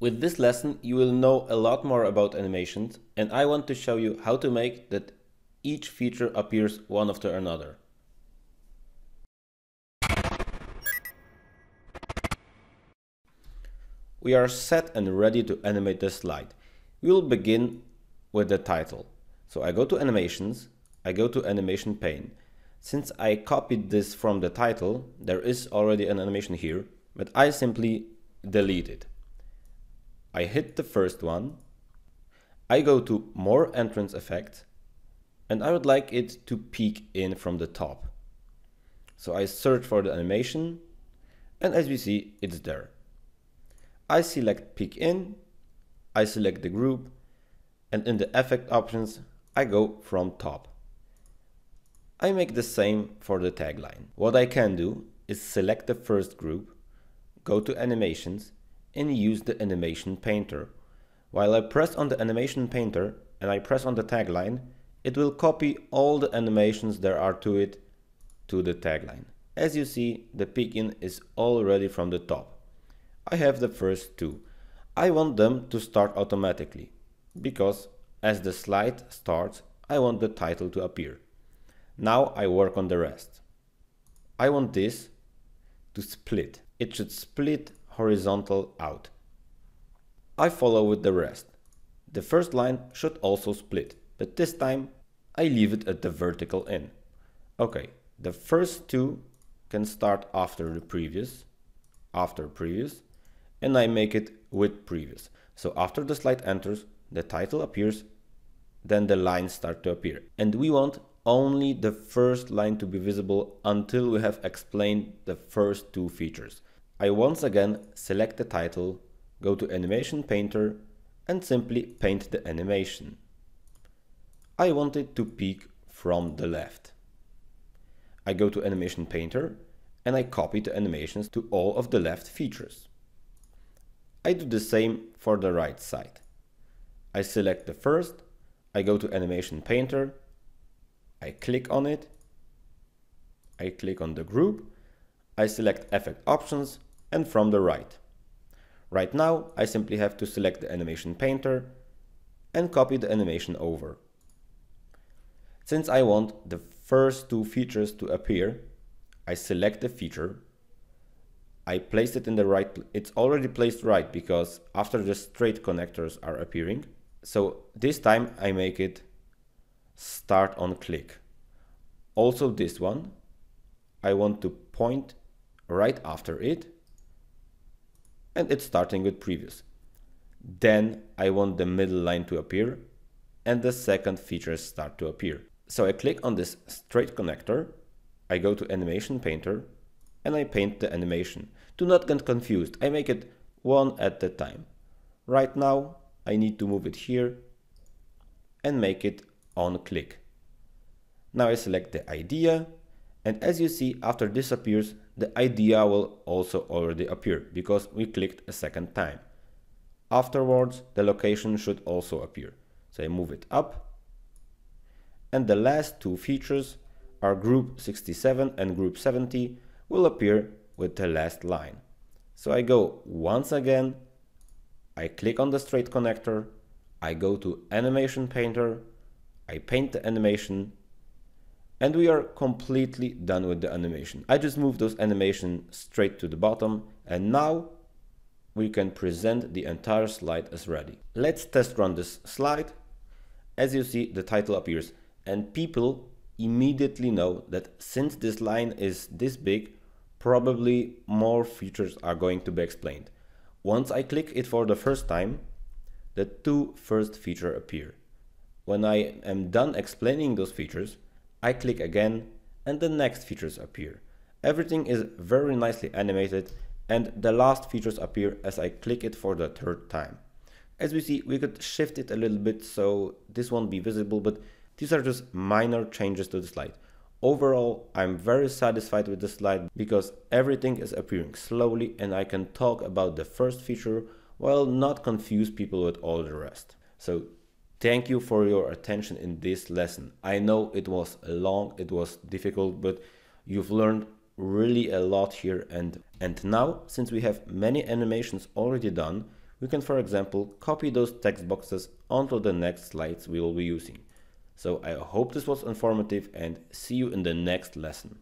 With this lesson, you will know a lot more about animations and I want to show you how to make that each feature appears one after another. We are set and ready to animate the slide. We will begin with the title. So I go to animations, I go to animation pane. Since I copied this from the title, there is already an animation here, but I simply delete it. I hit the first one, I go to more entrance effect, and I would like it to peek in from the top. So I search for the animation, and as we see, it's there. I select peek in, I select the group, and in the effect options, I go from top. I make the same for the tagline. What I can do is select the first group, go to animations, and use the animation painter. While I press on the animation painter and I press on the tagline, it will copy all the animations there are to it to the tagline. As you see, the peek-in is already from the top. I have the first two. I want them to start automatically, because as the slide starts, I want the title to appear. Now I work on the rest. I want this to split. It should split horizontal out. I follow with the rest. The first line should also split, but this time I leave it at the vertical in. Okay, the first two can start after the previous, after previous, and I make it with previous. So after the slide enters, the title appears, then the lines start to appear. And we want only the first line to be visible until we have explained the first two features. I once again select the title, go to Animation Painter and simply paint the animation. I want it to peek from the left. I go to Animation Painter and I copy the animations to all of the left features. I do the same for the right side. I select the first, I go to Animation Painter, I click on it, I click on the group, I select Effect Options and from the right. Right now, I simply have to select the animation painter and copy the animation over. Since I want the first two features to appear, I select the feature, I place it in the right, it's already placed right because after the straight connectors are appearing. So this time I make it start on click. Also this one, I want to point right after it and it's starting with previous. Then I want the middle line to appear and the second features start to appear. So I click on this straight connector, I go to animation painter and I paint the animation. Do not get confused, I make it one at a time. Right now I need to move it here and make it on click. Now I select the idea and as you see after this appears the idea will also already appear because we clicked a second time. Afterwards, the location should also appear. So I move it up. And the last two features are group 67 and group 70 will appear with the last line. So I go once again, I click on the straight connector, I go to animation painter, I paint the animation and we are completely done with the animation. I just moved those animation straight to the bottom and now we can present the entire slide as ready. Let's test run this slide. As you see, the title appears and people immediately know that since this line is this big, probably more features are going to be explained. Once I click it for the first time, the two first feature appear. When I am done explaining those features, I click again and the next features appear. Everything is very nicely animated and the last features appear as I click it for the third time. As we see, we could shift it a little bit so this won't be visible, but these are just minor changes to the slide. Overall, I'm very satisfied with the slide because everything is appearing slowly and I can talk about the first feature while not confuse people with all the rest. So Thank you for your attention in this lesson. I know it was long, it was difficult, but you've learned really a lot here and and now since we have many animations already done, we can for example copy those text boxes onto the next slides we will be using. So I hope this was informative and see you in the next lesson.